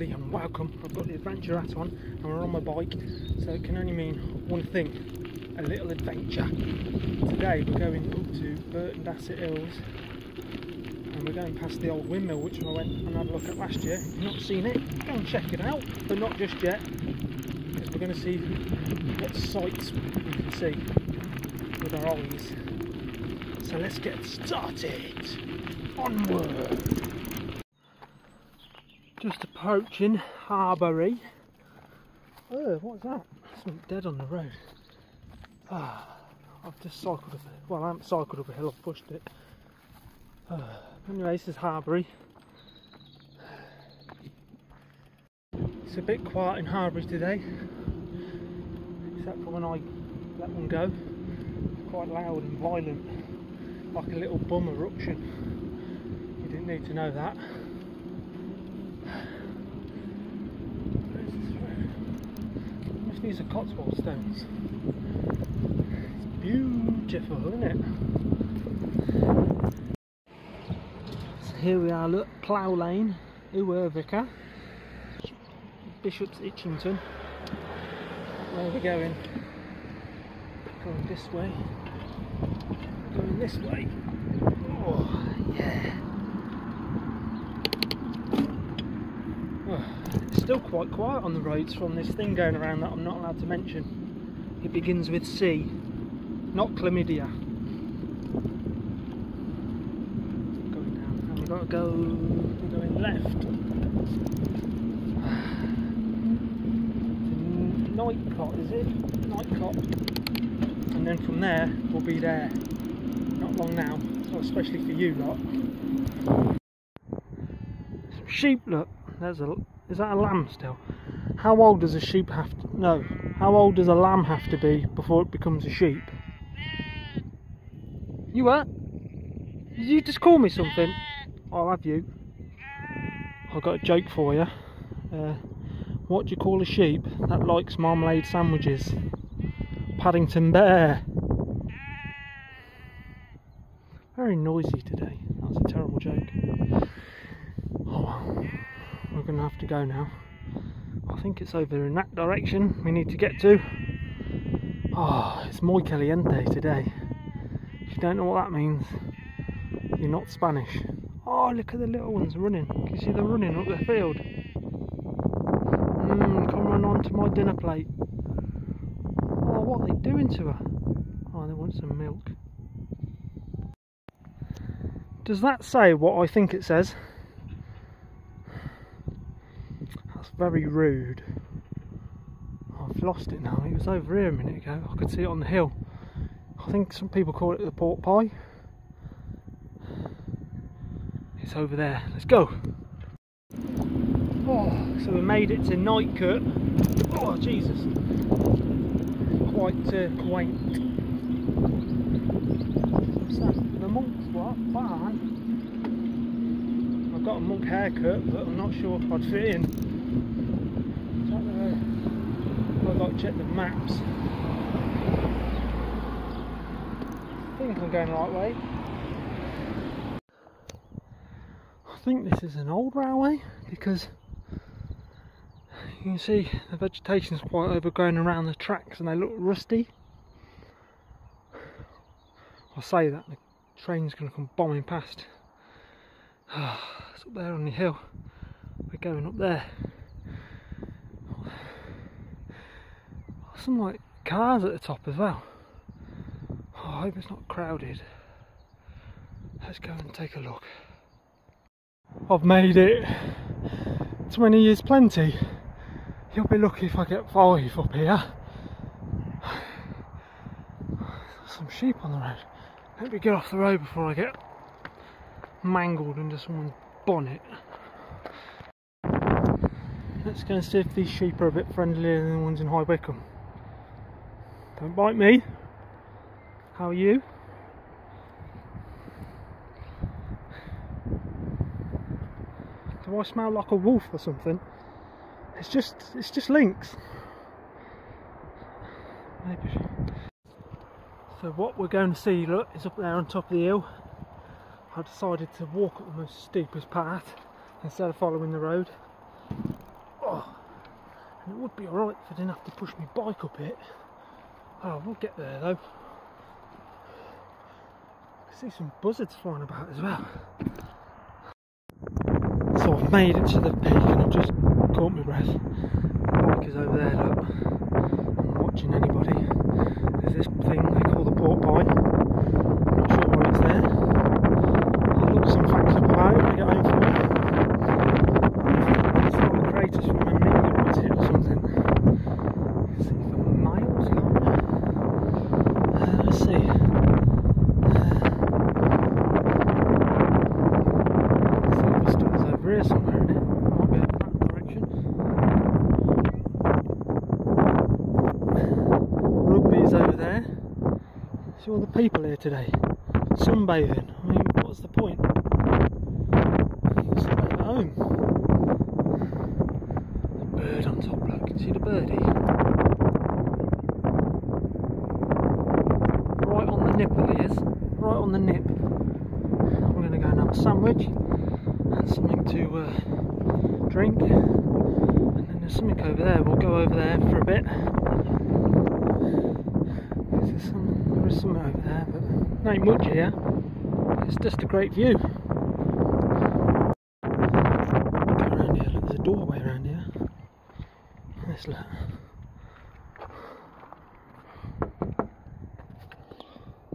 everybody and welcome. I've got the adventure hat on and we're on my bike so it can only mean one thing, a little adventure. Today we're going up to Burton Dassett Hills and we're going past the old windmill which I went and had a look at last year. If you've not seen it, go and check it out, but not just yet because we're going to see what sights we can see with our eyes. So let's get started. Onward just approaching Harbury. Oh, what's that? Something dead on the road. Ah, I've just cycled up. Well, I haven't cycled up a hill, I've pushed it. Ah, anyway, this is Harbury. It's a bit quiet in Harbury today, except for when I let one go. Quite loud and violent, like a little bum eruption. You didn't need to know that. These are Cotswold stones. It's beautiful, isn't it? So here we are, look, Plough Lane, Uervica, Bishop's Itchington. Where are we going? Going this way. Going this way. Oh, yeah. Still quite quiet on the roads from this thing going around that I'm not allowed to mention. It begins with C, not chlamydia. Going down, and we've got to go, we're going left. Knightcote, is it? Knightcote. And then from there, we'll be there. Not long now, especially for you lot. Some sheep, look, there's a is that a lamb still? How old does a sheep have to... No. How old does a lamb have to be before it becomes a sheep? You what? Did you just call me something? I'll have you. I've got a joke for you. Uh, what do you call a sheep that likes marmalade sandwiches? Paddington Bear. Very noisy today. That was a terrible joke. Oh well we're going to have to go now. I think it's over in that direction we need to get to. Oh, it's muy caliente today. If you don't know what that means, you're not Spanish. Oh, look at the little ones running. Can you see them running up the field? Mmm, come run on to my dinner plate. Oh, what are they doing to her? Oh, they want some milk. Does that say what I think it says? Very rude. I've lost it now. It was over here a minute ago. I could see it on the hill. I think some people call it the pork pie. It's over there. Let's go. Oh, so we made it to Knightcote. Oh, Jesus. Quite uh, quaint. What's that? The monk's what? Barn? I've got a monk haircut, but I'm not sure if I'd fit in. To check the maps. I think I'm going the right way. I think this is an old railway because you can see the vegetation is quite overgrown around the tracks and they look rusty. I say that the train's going to come bombing past. it's up there on the hill. We're going up there. Some like cars at the top as well. Oh, I hope it's not crowded. Let's go and take a look. I've made it. 20 years plenty. You'll be lucky if I get five up here. Some sheep on the road. Let me get off the road before I get mangled into someone's bonnet. Let's go and see if these sheep are a bit friendlier than the ones in High Wycombe. Don't bite me. How are you? Do I smell like a wolf or something? It's just, it's just lynx. Maybe. So what we're going to see, look, is up there on top of the hill. I decided to walk up the most steepest path instead of following the road. Oh, And it would be alright if I didn't have to push my bike up it. Oh, we'll get there though. I see some buzzards flying about as well. So I've made it to the peak and I've just caught my breath. The bike is over there, look. I'm not watching anybody. There's this thing they call the pork pie. Not sure why it's there. I'll look some facts up about it when I get home from it. It's like the craters from a meteorite hit or something. Let's see if the miles long. Uh, let's see. Silverstone's over here somewhere, isn't it? Might be over that direction. Rugby's over there. People here today. Sunbathing. I mean, what's the point? Sunbathe at home. The bird on top, look. See the birdie? Right on the nipple he is. Right on the nip. We're going to go and have a sandwich and something to uh, drink. And then there's something over there. We'll go over there for a bit. Is there, some, there is something over there, but not much here. It's just a great view. Go around here. Look, there's a doorway around here. Let's look.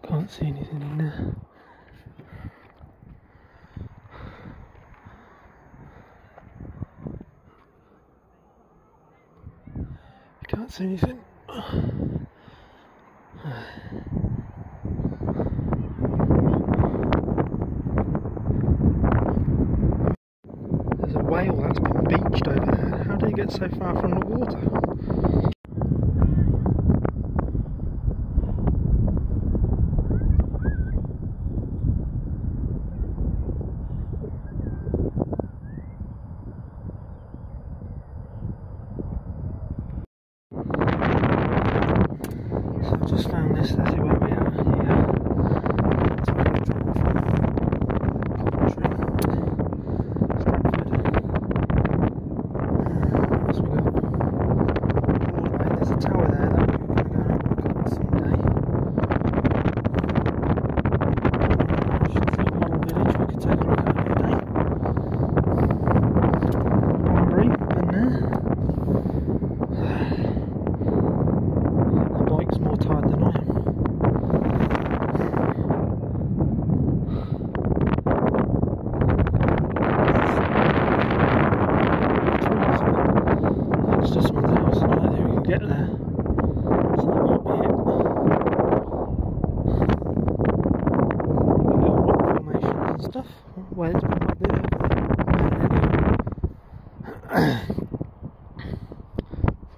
Can't see anything in there. Can't see anything. There's a whale that's been beached over there. How do you get so far from the water? So I just found this, this is where we are here. That's where we drove from Coventry, Stratford. What's we got? Broadway, there's a tower there that we were going to go and have a look at someday. Shrewsbury Model Village we could take a look at another day. Banbury, been there. The bike's more tired than I am. It's just something else. I don't think we can get there. So that might be it. Little rock formations and stuff. Well, it's been like this.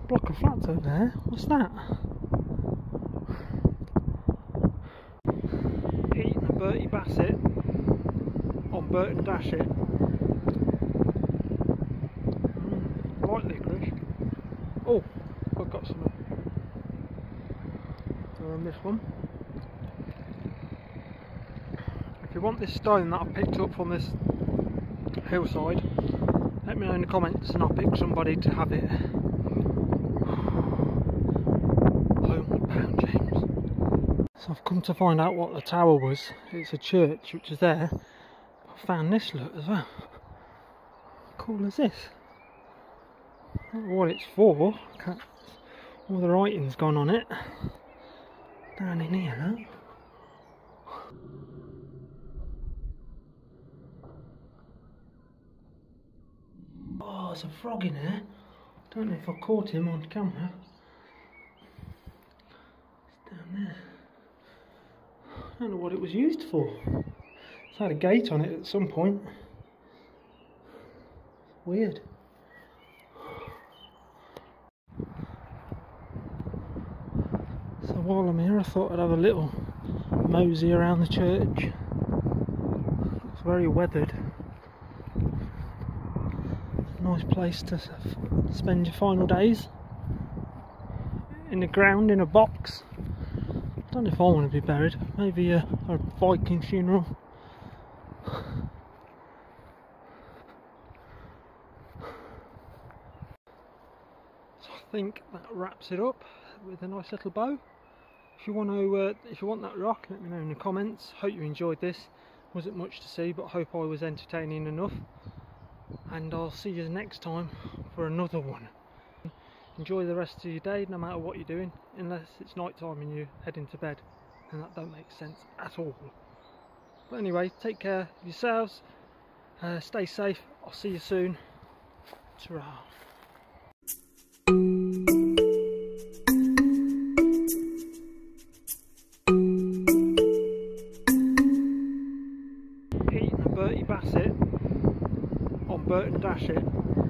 Block of flats over there. What's that? Eating a Bertie Bassett on Burton Dassett. Mm, light licorice. Oh, I've got some on this one. If you want this stone that I picked up from this hillside, let me know in the comments and I'll pick somebody to have it. So I've come to find out what the tower was. It's a church which is there. I found this look as well. How cool is this? What it's for. All the writing's gone on it. Down in here, look. Oh, there's a frog in there. Don't know if I caught him on camera. It's down there. I don't know what it was used for. It's had a gate on it at some point. Weird. So while I'm here, I thought I'd have a little mosey around the church. It's very weathered. Nice place to spend your final days. In the ground, in a box. Don't know if I want to be buried. Maybe a, a Viking funeral. so I think that wraps it up with a nice little bow. If you want to, uh, if you want that rock, let me know in the comments. Hope you enjoyed this. Wasn't much to see, but hope I was entertaining enough. And I'll see you next time for another one. Enjoy the rest of your day, no matter what you're doing, unless it's night time and you're heading to bed, and that don't make sense at all. But anyway, take care of yourselves. Uh, stay safe. I'll see you soon. ta Bertie Bassett on Burton Dassett